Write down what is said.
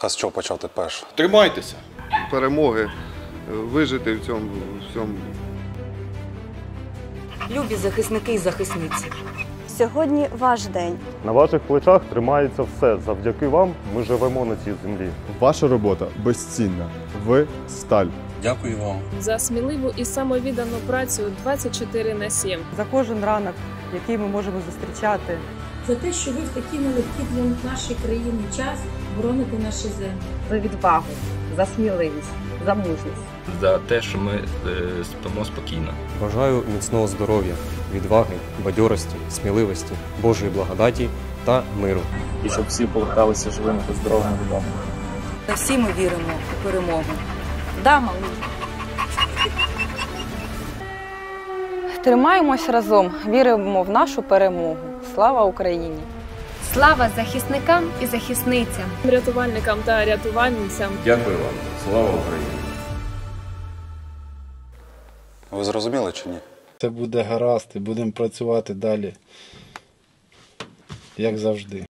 А з чого почати перше? Тримайтеся. перемоги, вижити в цьому всьому. Любі захисники і захисниці. Сьогодні ваш день. На ваших плечах тримається все. Завдяки вам ми живемо на цій землі. Ваша робота безцінна. Ви сталь. Дякую вам. за сміливу і самовіддану працю 24 на 7. за кожен ранок, який ми можемо зустрічати. За те, що ви в такий нелегкий для нашої країни час бороните наші землі. За відвагу, за сміливість, за мужність. за те, що ми е, спимо спокійно. Бажаю міцного здоров'я, відваги, бадьорості, сміливості, Божої благодаті та миру. І щоб всі поверталися живими та здоровими додому. Та всі ми віримо у перемогу. Да, малий. Тримаємось разом, віримо в нашу перемогу. Слава Україні! Слава захисникам і захисницям! Рятувальникам та рятувальницям Дякую вам. Слава Україні. Ви зрозуміли чи ні? Це буде гаразд і будемо працювати далі, як завжди.